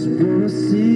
nos.